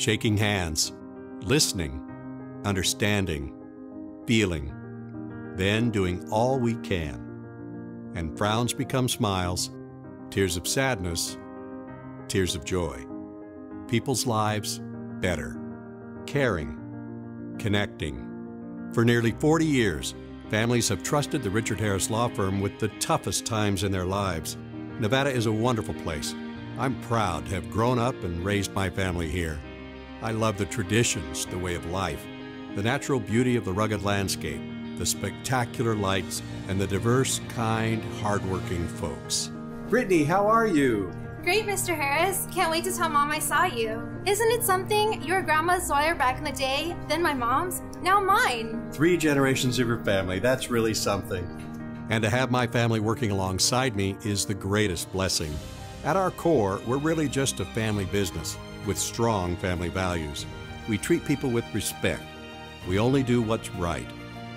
shaking hands, listening, understanding, feeling, then doing all we can. And frowns become smiles, tears of sadness, tears of joy. People's lives better, caring, connecting. For nearly 40 years, families have trusted the Richard Harris Law Firm with the toughest times in their lives. Nevada is a wonderful place. I'm proud to have grown up and raised my family here. I love the traditions, the way of life, the natural beauty of the rugged landscape, the spectacular lights, and the diverse, kind, hardworking folks. Brittany, how are you? Great, Mr. Harris. Can't wait to tell Mom I saw you. Isn't it something? Your grandma's lawyer back in the day, then my mom's, now mine. Three generations of your family. That's really something. And to have my family working alongside me is the greatest blessing. At our core, we're really just a family business with strong family values. We treat people with respect. We only do what's right.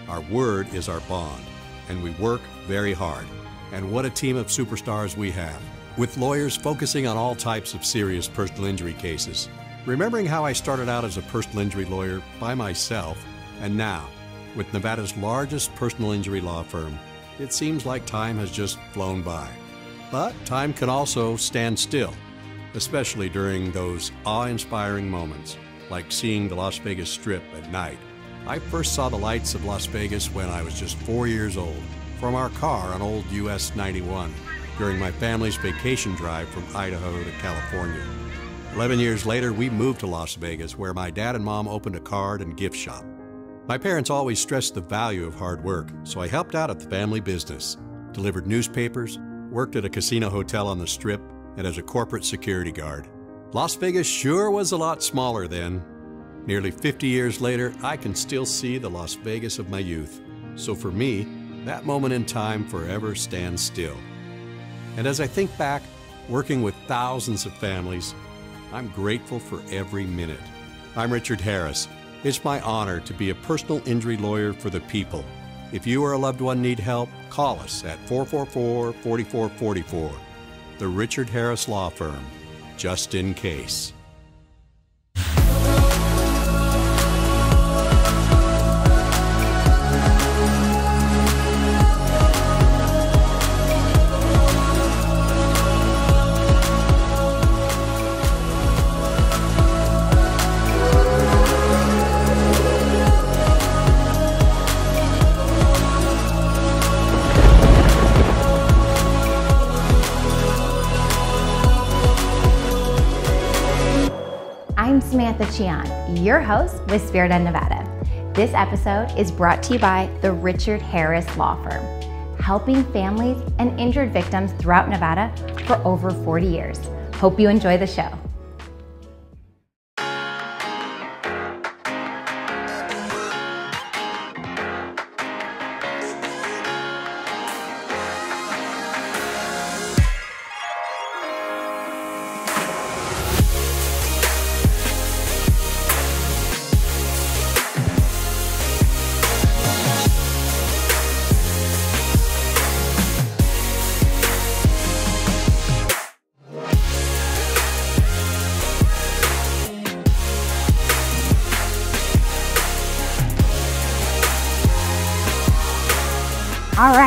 Our word is our bond, and we work very hard. And what a team of superstars we have with lawyers focusing on all types of serious personal injury cases. Remembering how I started out as a personal injury lawyer by myself, and now, with Nevada's largest personal injury law firm, it seems like time has just flown by. But time can also stand still, especially during those awe inspiring moments, like seeing the Las Vegas Strip at night. I first saw the lights of Las Vegas when I was just four years old, from our car on old US 91 during my family's vacation drive from Idaho to California. Eleven years later, we moved to Las Vegas, where my dad and mom opened a card and gift shop. My parents always stressed the value of hard work, so I helped out at the family business, delivered newspapers, worked at a casino hotel on the strip, and as a corporate security guard. Las Vegas sure was a lot smaller then. Nearly 50 years later, I can still see the Las Vegas of my youth. So for me, that moment in time forever stands still. And as I think back, working with thousands of families, I'm grateful for every minute. I'm Richard Harris. It's my honor to be a personal injury lawyer for the people. If you or a loved one need help, call us at 444 4444. The Richard Harris Law Firm, just in case. Your host with Spirit of Nevada. This episode is brought to you by the Richard Harris Law Firm, helping families and injured victims throughout Nevada for over 40 years. Hope you enjoy the show.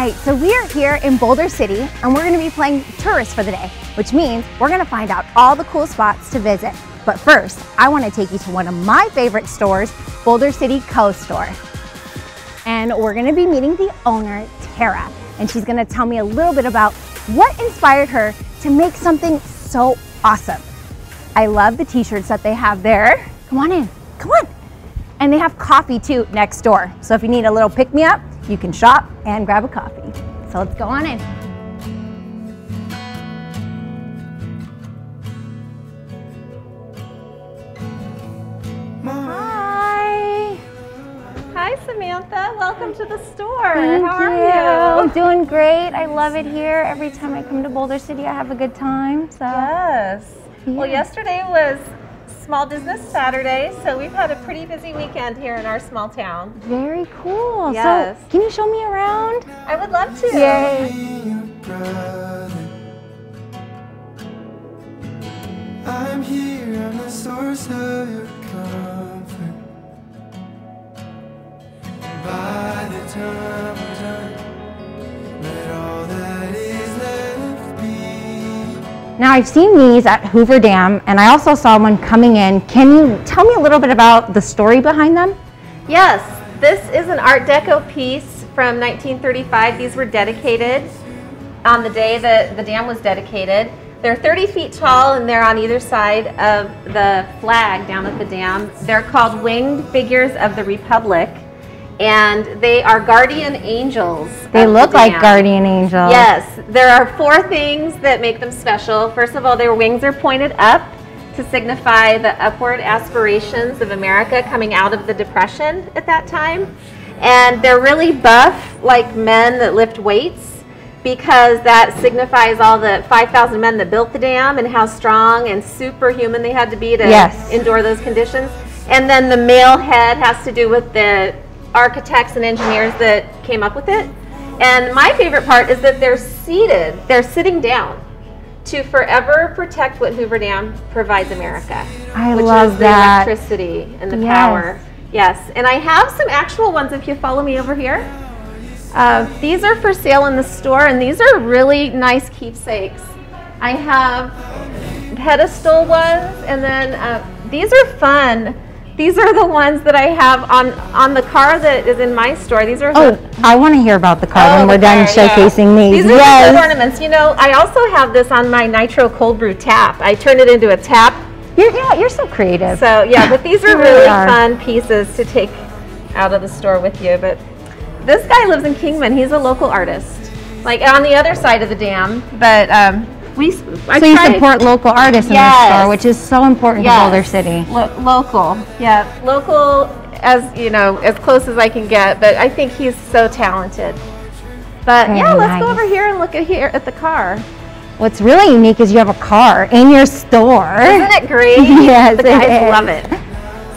Right, so we are here in Boulder City and we're gonna be playing tourist for the day, which means we're gonna find out all the cool spots to visit. But first, I wanna take you to one of my favorite stores, Boulder City Co Store. And we're gonna be meeting the owner, Tara, and she's gonna tell me a little bit about what inspired her to make something so awesome. I love the t-shirts that they have there. Come on in, come on. And they have coffee too next door. So if you need a little pick-me-up, you can shop and grab a coffee. So let's go on in. Hi. Hi, Samantha. Welcome to the store. Thank How are you. you? Doing great. I love it here. Every time I come to Boulder City, I have a good time. So Yes. Well, yesterday was Small Business Saturday, so we've had a pretty busy weekend here in our small town. very cool. Yes. So can you show me around? I would love to. Yay. Now, I've seen these at Hoover Dam, and I also saw one coming in. Can you tell me a little bit about the story behind them? Yes, this is an Art Deco piece from 1935. These were dedicated on the day that the dam was dedicated. They're 30 feet tall and they're on either side of the flag down at the dam. They're called Winged Figures of the Republic and they are guardian angels. They of the look like guardian angels. Yes, there are four things that make them special. First of all, their wings are pointed up to signify the upward aspirations of America coming out of the Depression at that time. And they're really buff, like men that lift weights, because that signifies all the 5,000 men that built the dam and how strong and superhuman they had to be to Yes. endure those conditions. And then the male head has to do with the architects and engineers that came up with it. And my favorite part is that they're seated, they're sitting down to forever protect what Hoover Dam provides America. I which love is that. the electricity and the Yes. power. Yes, and I have some actual ones if you follow me over here. Uh, these are for sale in the store, and these are really nice keepsakes. I have pedestal ones, and then uh, these are fun. These are the ones that I have on on the car that is in my store. These are Oh, the, I want to hear about the car when Oh, we're the done car, yeah. showcasing these. These are yes. the ornaments. You know, I also have this on my Nitro Cold Brew tap. I turned it into a tap. You're, yeah, you're so creative. So yeah, but these are really really are. fun pieces to take out of the store with you. But this guy lives in Kingman. He's a local artist, like on the other side of the dam. But um, we I so you support local artists in the store, which is so important Yes. to Boulder City. Lo- local, yeah, local as you know, as close as I can get. But I think he's so talented. But yeah, let's go over here and look at here at the car. What's really unique is you have a car in your store. Isn't it great? Yes, the guys is. love it.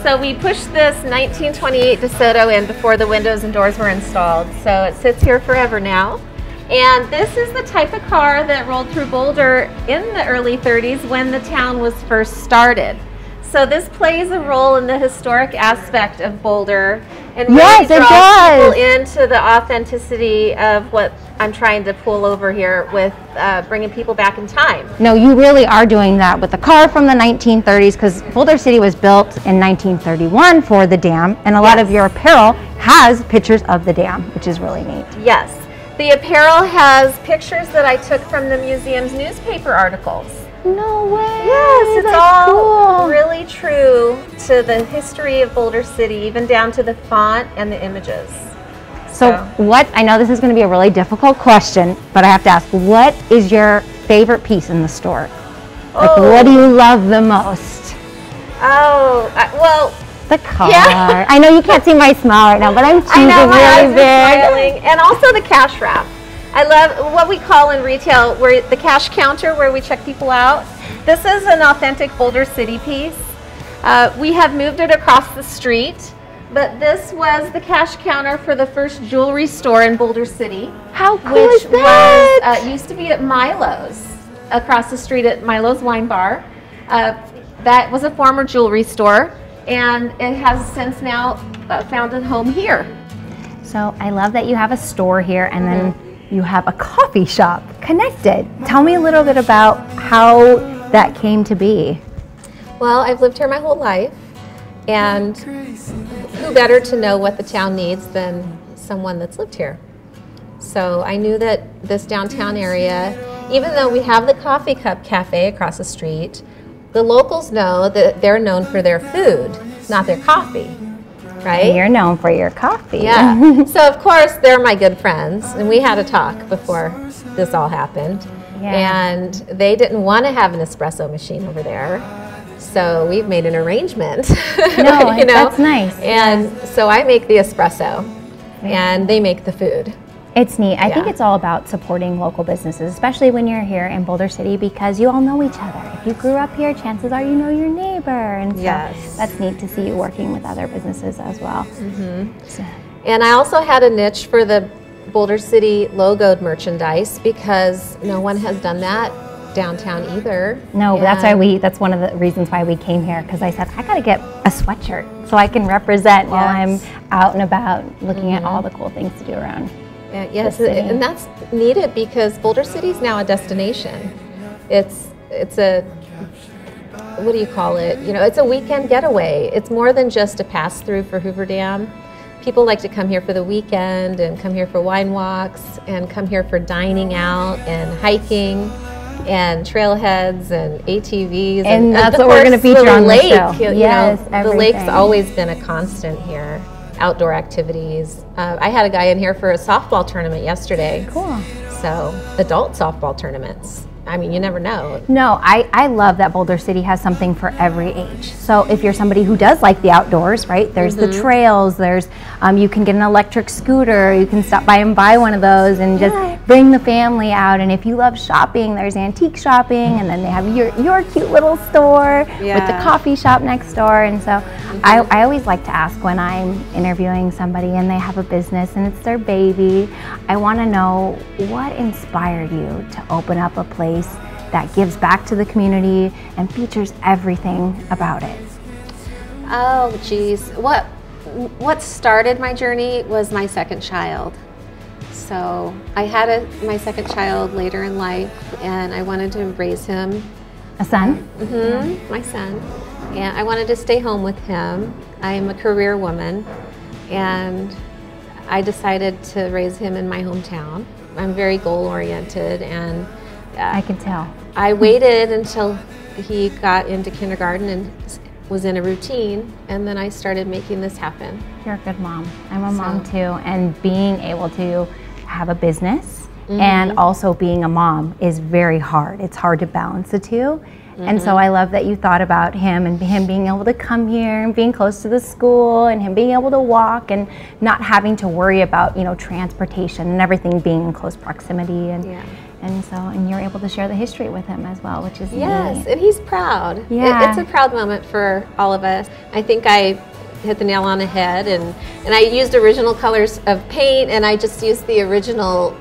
So we pushed this 1928 DeSoto in before the windows and doors were installed. So it sits here forever now. And this is the type of car that rolled through Boulder in the early 30s when the town was first started. So this plays a role in the historic aspect of Boulder and really Yes, draws people into the authenticity of what I'm trying to pull over here with uh, bringing people back in time. No, you really are doing that with the car from the 1930s because Boulder City was built in 1931 for the dam, and a lot of your apparel has pictures of the dam, which is really neat. Yes. The apparel has pictures that I took from the museum's newspaper articles. No way. Yes, it's that's all cool. really true to the history of Boulder City, even down to the font and the images. So, what? I know this is going to be a really difficult question, but I have to ask: What is your favorite piece in the store? Like, Oh. what do you love the most? Oh, I, well, The car. Yeah. I know you can't see my smile right now, but I'm I know my eyes really are big. smiling, and also the cash wrap. I love what we call in retail where the cash counter where we check people out. This is an authentic Boulder City piece. Uh, we have moved it across the street, but this was the cash counter for the first jewelry store in Boulder City. How cool which is that? was uh, used to be at Milo's across the street at Milo's Wine Bar. Uh, that was a former jewelry store, and it has since now uh, found a home here. So I love that you have a store here and then you have a coffee shop connected. Tell me a little bit about how that came to be. Well, I've lived here my whole life, and who better to know what the town needs than someone that's lived here? So I knew that this downtown area, even though we have the Coffee Cup Cafe across the street, the locals know that they're known for their food, not their coffee, right? You're known for your coffee. Yeah. so of course they're my good friends, and we had a talk before this all happened. Yeah. And they didn't want to have an espresso machine over there, so we've made an arrangement. No, you know? that's nice. And so I make the espresso, and they make the food. It's neat. I think it's all about supporting local businesses, especially when you're here in Boulder City because you all know each other. If you grew up here, chances are you know your neighbor. And so Yes. that's neat to see you working with other businesses as well. Mm-hmm. So- And I also had a niche for the Boulder City logoed merchandise because no one has done that downtown either. No, that's why we. That's one of the reasons why we came here because I said I got to get a sweatshirt so I can represent while I'm out and about, looking at all the cool things to do around. Yeah, yes, and that's needed because Boulder City is now a destination. It's it's a what do you call it? You know, it's a weekend getaway. It's more than just a pass through for Hoover Dam. People like to come here for the weekend and come here for wine walks and come here for dining out and hiking and trailheads and ATVs And that's of what we're gonna feature the on the lake. show. You, you Yes, know, the lake's always been a constant here. Outdoor activities. Uh, I had a guy in here for a softball tournament yesterday. Cool. So, adult softball tournaments. I mean, you never know. No, I, I love that Boulder City has something for every age. So if you're somebody who does like the outdoors, right? There's the trails. There's um, you can get an electric scooter. You can stop by and buy one of those and just bring the family out. And if you love shopping, there's antique shopping, and then they have your your cute little store with the coffee shop next door. And so I, I always like to ask when I'm interviewing somebody and they have a business and it's their baby. I want to know what inspired you to open up a place that gives back to the community and features everything about it. Oh, geez. What what started my journey was my second child. So I had a, my second child later in life, and I wanted to raise him, A son? Mm-hmm, my son, and I wanted to stay home with him. I am a career woman, and I decided to raise him in my hometown. I'm very goal oriented, and I can tell. I waited until he got into kindergarten and was in a routine, and then I started making this happen. You're a good mom. I'm a mom too. And being able to have a business mm-hmm. and also being a mom is very hard. It's hard to balance the 2 And so mm-hmm. I love that you thought about him and him being able to come here and being close to the school and him being able to walk and not having to worry about, you know, transportation and everything being in close proximity and Yeah. And so and you're able to share the history with him as well, which is Yes, neat. and he's proud. It- Yeah. it's a proud moment for all of us. I think I hit the nail on the head, and, and I used original colors of paint, and I just used the original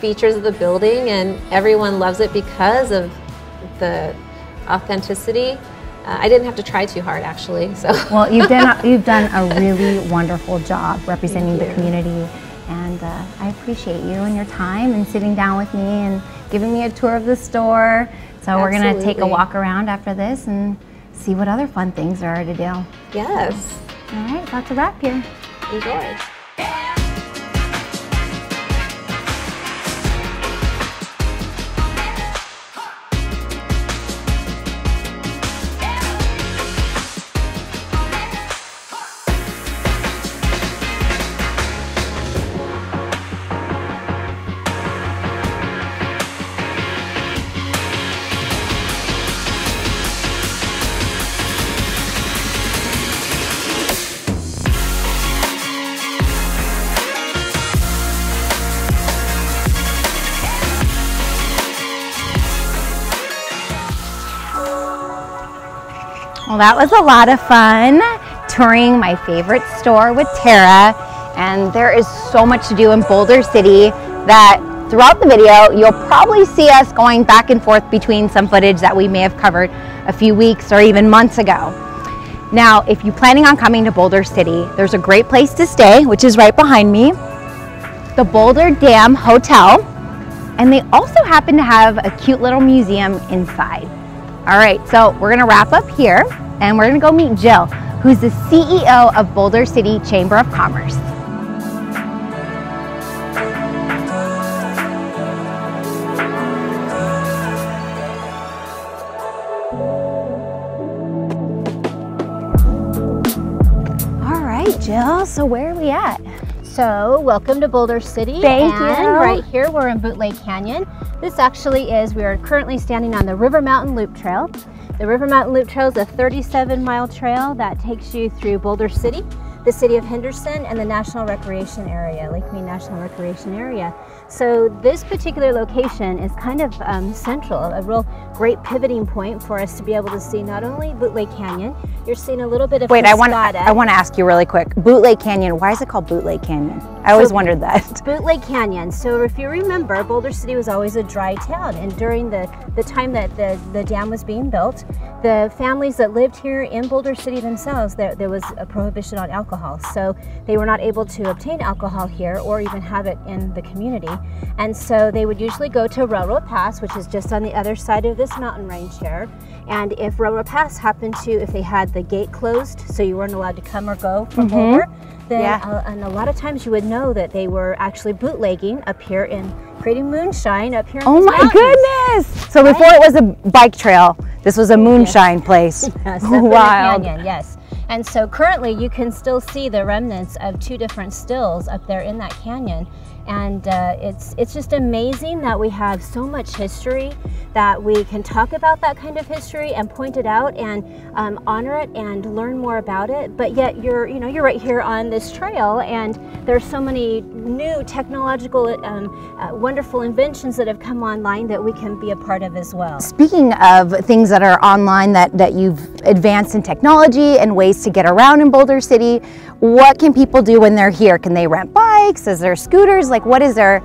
features of the building, and everyone loves it because of the authenticity. Uh, I didn't have to try too hard, actually. So Well, you've done you've done a really wonderful job representing the community, and uh, I appreciate you and your time and sitting down with me and giving me a tour of the store. So we're gonna take a walk around after this and see what other fun things there are to do. Yes, All right, that's a wrap here. enjoy. Well, that was a lot of fun touring my favorite store with Tara. And there is so much to do in Boulder City that throughout the video, you'll probably see us going back and forth between some footage that we may have covered a few weeks or even months ago. Now, if you're planning on coming to Boulder City, there's a great place to stay, which is right behind me the Boulder Dam Hotel. And they also happen to have a cute little museum inside. All right, so we're gonna wrap up here and we're gonna go meet Jill, who's the CEO of Boulder City Chamber of Commerce. All right, Jill, so where are we at? So, welcome to Boulder City. Thank and you. right here we're in Bootleg Canyon. This actually is, we are currently standing on the River Mountain Loop Trail. The River Mountain Loop Trail is a 37 mile trail that takes you through Boulder City, the city of Henderson, and the National Recreation Area, Lake Mead National Recreation Area. So this particular location is kind of um, central, a real great pivoting point for us to be able to see not only Bootleg Canyon, you're seeing a little bit of Wait, I want I want to ask you really quick. Bootleg Canyon. Why is it called Bootleg Canyon? I always So- wondered that. Bootleg Canyon. So if you remember, Boulder City was always a dry town, and during the, the time that the, the dam was being built, the families that lived here in Boulder City themselves, there, there was a prohibition on alcohol. So they were not able to obtain alcohol here or even have it in the community. And so they would usually go to Railroad Pass, which is just on the other side of this mountain range here. And if Railroad Pass happened to, if they had the gate closed, so you weren't allowed to come or go from Boulder, then Yeah. uh, and a lot of times you would know that they were actually bootlegging up here and creating moonshine up here. In Oh my mountains. goodness! So before it was a bike trail, this was a moonshine place. Yes, in Wild. canyon, yes. And so currently you can still see the remnants of two different stills up there in that canyon. And uh, it's, it's just amazing that we have so much history that we can talk about that kind of history and point it out and um, honor it and learn more about it. But yet you're, you know, you're right here on this trail and there's so many new technological, um, uh, wonderful inventions that have come online that we can be a part of as well. Speaking of things that are online that, that you've advanced in technology and ways to get around in Boulder City, what can people do when they're here? Can they rent bikes? Is there scooters? Like what is there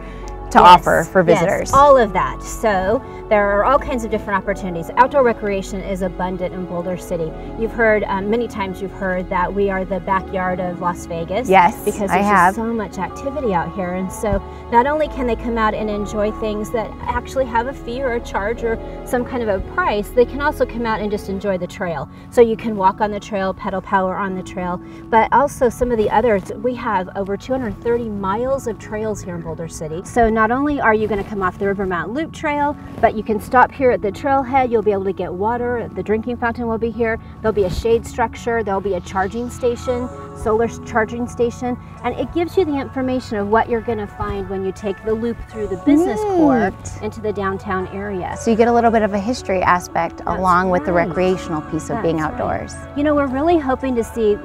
to Yes, offer for yes, visitors? all of that. So there are all kinds of different opportunities. Outdoor recreation is abundant in Boulder City. You've heard um, many times. You've heard that we are the backyard of Las Vegas. Yes, because I there's have. just so much activity out here, and so not only can they come out and enjoy things that actually have a fee or a charge or some kind of a price, they can also come out and just enjoy the trail. So you can walk on the trail, pedal power on the trail, but also some of the others. We have over 230 miles of trails here in Boulder City. So not only are you going to come off the River Mountain Loop Trail, but you can stop here at the trailhead. You'll be able to get water. The drinking fountain will be here. There'll be a shade structure. There'll be a charging station, solar charging station, and it gives you the information of what you're going to find when you take the loop through the business core Neat. into the downtown area. So you get a little bit of a history aspect along with the recreational piece of being That's right. outdoors. You know, we're really hoping to see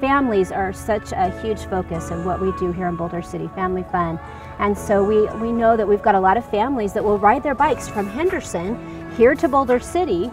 families are such a huge focus of what we do here in Boulder City, family fun. And so we, we know that we've got a lot of families that will ride their bikes from Henderson here to Boulder City.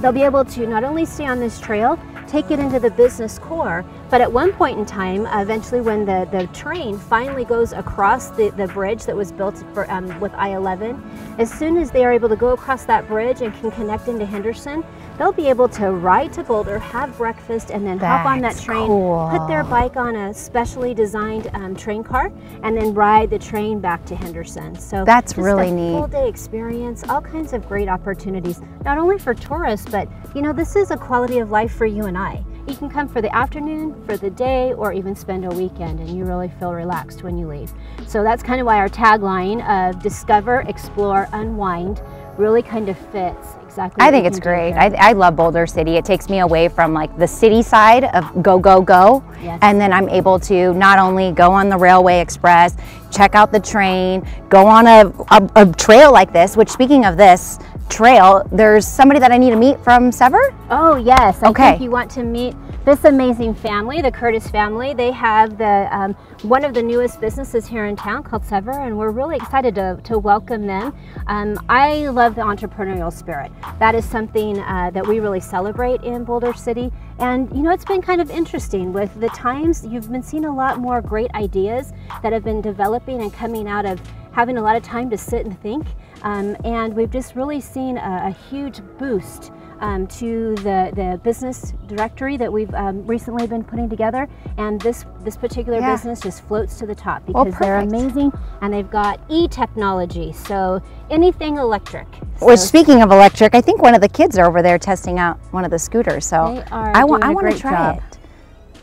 They'll be able to not only stay on this trail, take it into the business core, but at one point in time, eventually when the, the train finally goes across the, the bridge that was built for, um, with I-11, as soon as they are able to go across that bridge and can connect into Henderson, they'll be able to ride to Boulder, have breakfast, and then hop on that train, cool. put their bike on a specially designed um, train car, and then ride the train back to Henderson. So That's really a neat. Full day experience, all kinds of great opportunities, not only for tourists, but you know, this is a quality of life for you and I. You can come for the afternoon, for the day, or even spend a weekend, and you really feel relaxed when you leave. So that's kind of why our tagline of discover, explore, unwind really kind of fits exactly. I think it's great. I, I love Boulder City. It takes me away from like the city side of go, go, go. Yes. And then I'm able to not only go on the Railway Express, check out the train, go on a, a, a trail like this, which speaking of this trail, there's somebody that I need to meet from Sever. Oh yes, I Okay. think you want to meet this amazing family, the Curtis family. They have the um, one of the newest businesses here in town called Sever, and we're really excited to, to welcome them. Um, I love the entrepreneurial spirit. That is something uh, that we really celebrate in Boulder City. And you know, it's been kind of interesting with the times. You've been seeing a lot more great ideas that have been developing and coming out of having a lot of time to sit and think. Um, and we've just really seen a, a huge boost um, to the, the business directory that we've um, recently been putting together. And this, this particular Yeah. business just floats to the top Well, because they're amazing and they've got e-technology. So anything electric. So speaking of electric, I think one of the kids are over there testing out one of the scooters. So They are I want, to try job. it.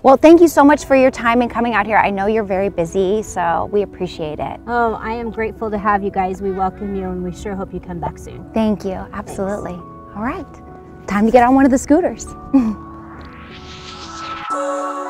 Well, thank you so much for your time and coming out here. I know you're very busy, so we appreciate it. Oh, I am grateful to have you guys. We welcome you and we sure hope you come back soon. Thank you. Absolutely. All right. Time to get on one of the scooters.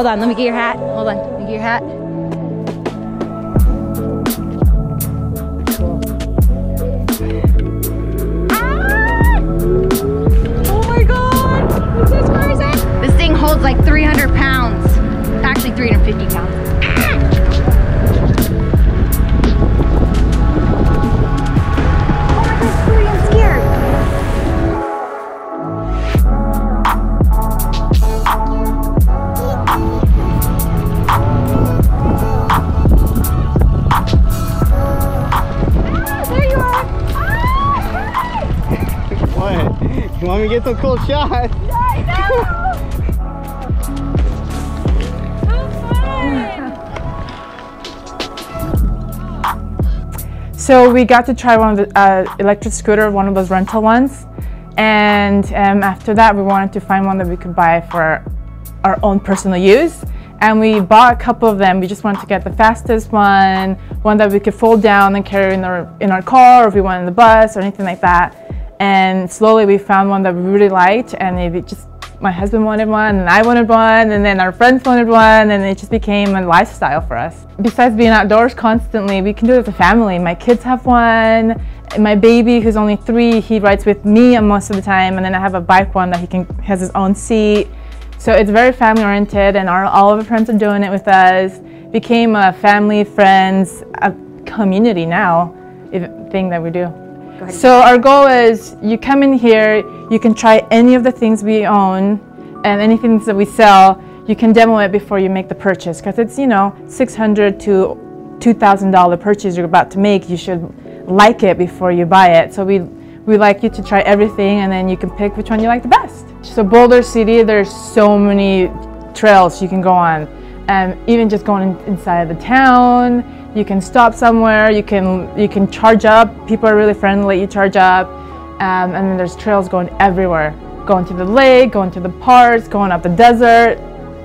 hold on. Let me get your hat. Hold on. Let me get your hat. Ah! Oh my god! This is crazy! This thing holds like 300 pounds. Actually, 350 pounds. Get some cool shots? So we got to try one of the uh, electric scooter, one of those rental ones, and um, after that we wanted to find one that we could buy for our own personal use. And we bought a couple of them. We just wanted to get the fastest one, one that we could fold down and carry in our in our car, or if we went in the bus or anything like that. And slowly we found one that we really liked, and it just my husband wanted one, and I wanted one, and then our friends wanted one, and it just became a lifestyle for us. Besides being outdoors constantly, we can do it as a family. My kids have one. My baby, who's only three, he rides with me most of the time, and then I have a bike one that he can has his own seat. So it's very family oriented, and our, all of our friends are doing it with us. Became a family, friends, a community now, thing that we do. So our goal is you come in here, you can try any of the things we own and anything that we sell. You can demo it before you make the purchase because it's you know 600 to 2,000 dollar purchase you're about to make. You should like it before you buy it. So we we like you to try everything and then you can pick which one you like the best. So Boulder City, there's so many trails you can go on. Um, even just going in, inside of the town, you can stop somewhere. You can you can charge up. People are really friendly. You charge up, um, and then there's trails going everywhere. Going to the lake, going to the parks, going up the desert.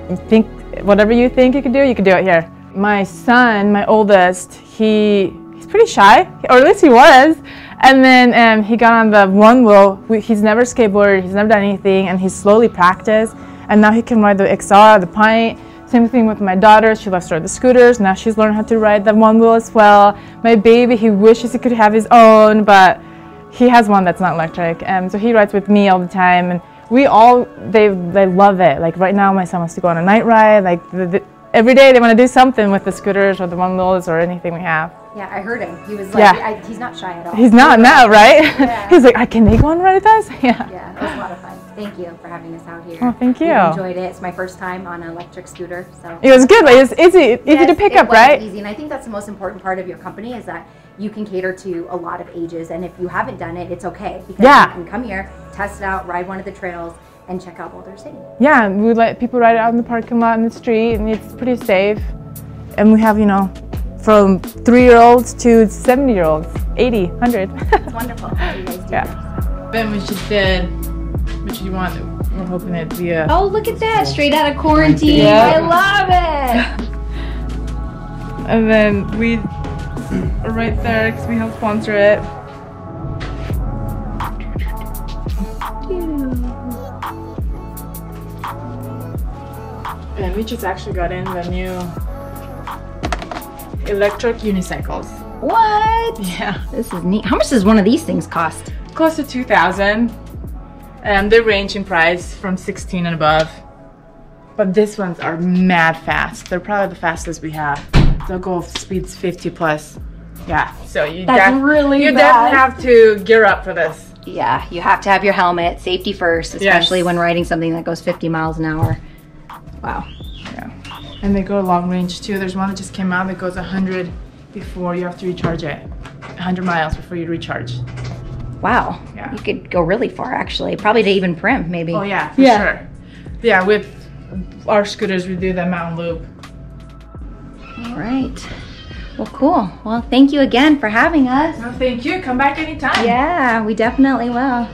You think whatever you think you could do, you can do it here. My son, my oldest, he he's pretty shy, or at least he was. And then um, he got on the one wheel. He's never skateboarded. He's never done anything, and he's slowly practiced. And now he can ride the XR, the Pint. Same thing with my daughter. She loves to ride the scooters. Now she's learned how to ride the one wheel as well. My baby, he wishes he could have his own, but he has one that's not electric. Um, so he rides with me all the time, and we all they they love it. Like right now, my son wants to go on a night ride. Like the, the, every day, they want to do something with the scooters or the one wheels or anything we have. Yeah, I heard him. He was like, Yeah. I, he's not shy at all. He's not now, right? Yeah. He's like, I can they go on a ride with us? Yeah. Yeah, it was a lot of fun. Thank you for having us out here. Oh, thank We you. enjoyed it. It's my first time on an electric scooter, so. It was good. Like it's easy, easy Yes, to pick it up, was right? Easy, and I think that's the most important part of your company is that you can cater to a lot of ages, and if you haven't done it, it's okay because Yeah. you can come here, test it out, ride one of the trails, and check out Boulder City. Yeah, we let people ride it out in the parking lot in the street, and it's pretty safe. And we have, you know, from three-year-olds to 70-year-olds, 80, 100. It's wonderful. how you guys do Yeah. this. Then we just did, which you want, we're hoping it'd be a... Oh, look at that! Straight out of quarantine. Yeah. I love it. And then we are right there because we help sponsor it. And we just actually got in the new electric unicycles. What? Yeah. This is neat. How much does one of these things cost? Close to 2000 Um, and they range in price from 16 and above. But these ones are mad fast. They're probably the fastest we have. They'll go speeds 50 plus. Yeah, so you That's def- really you definitely have to gear up for this. Yeah, you have to have your helmet, safety first, especially when riding something that goes 50 miles an hour. Wow. Yeah. And they go long range too. There's one that just came out that goes 100 before you have to recharge it. 100 miles before you recharge. Wow. Yeah. You could go really far, actually. Probably to even Primm, maybe. Oh yeah, for Yeah. sure. Yeah, with our scooters we do the mountain loop. All right. Well, cool. Well, thank you again for having us. No, thank you. Come back anytime. Yeah, we definitely will.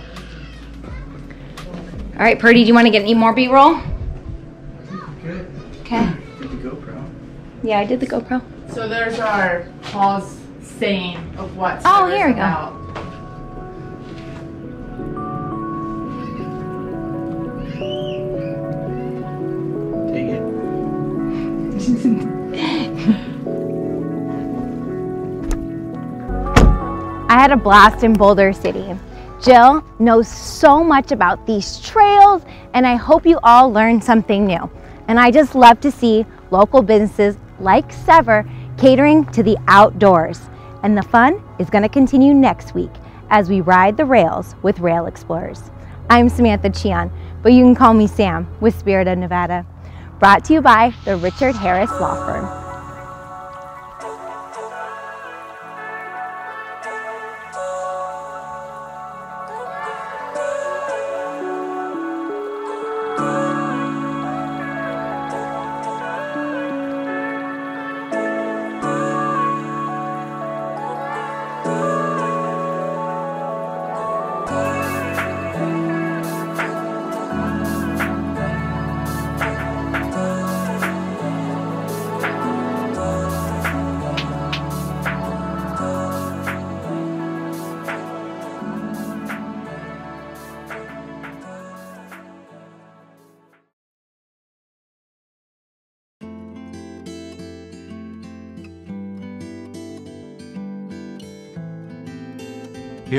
All right, Purdy, do you want to get any more B-roll? Good. Okay. Did the GoPro? Yeah, I did the GoPro. So there's our Paul's saying of what. Oh, here we go. about. I had a blast in Boulder City. Jill knows so much about these trails, and I hope you all learned something new. And I just love to see local businesses like Sever catering to the outdoors. And the fun is going to continue next week as we ride the rails with Rail Explorers. I'm Samantha Cheon, but you can call me Sam with Spirit of Nevada. Brought to you by the Richard Harris Law Firm.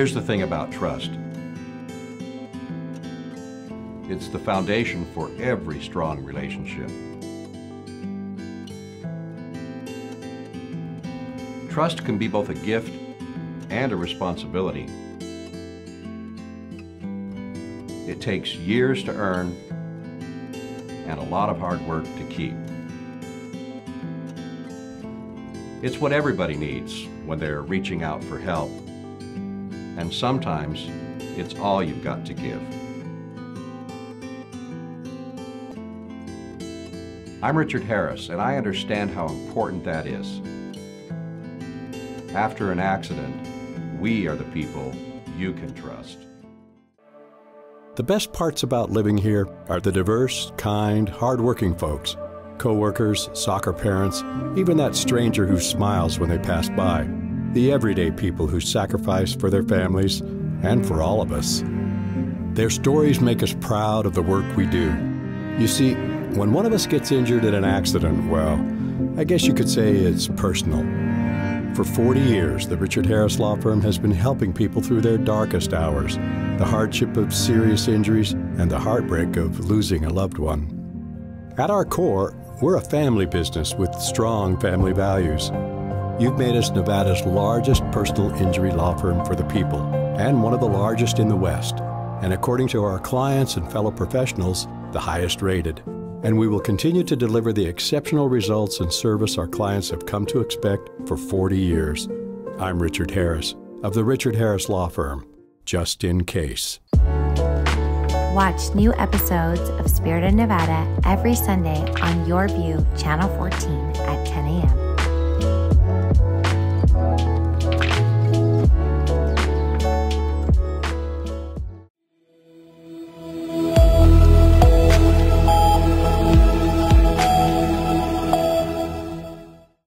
Here's the thing about trust. It's the foundation for every strong relationship. Trust can be both a gift and a responsibility. It takes years to earn and a lot of hard work to keep. It's what everybody needs when they're reaching out for help and sometimes it's all you've got to give. I'm Richard Harris, and I understand how important that is. After an accident, we are the people you can trust. The best parts about living here are the diverse, kind, hardworking folks coworkers, soccer parents, even that stranger who smiles when they pass by the everyday people who sacrifice for their families and for all of us. Their stories make us proud of the work we do. You see, when one of us gets injured in an accident, well, I guess you could say it's personal. For 40 years, the Richard Harris Law Firm has been helping people through their darkest hours, the hardship of serious injuries, and the heartbreak of losing a loved one. At our core, we're a family business with strong family values. You've made us Nevada's largest personal injury law firm for the people and one of the largest in the West. And according to our clients and fellow professionals, the highest rated. And we will continue to deliver the exceptional results and service our clients have come to expect for 40 years. I'm Richard Harris of the Richard Harris Law Firm, just in case. Watch new episodes of Spirit of Nevada every Sunday on Your View, Channel 14 at 10 a.m.